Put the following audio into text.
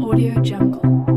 Audio Jungle.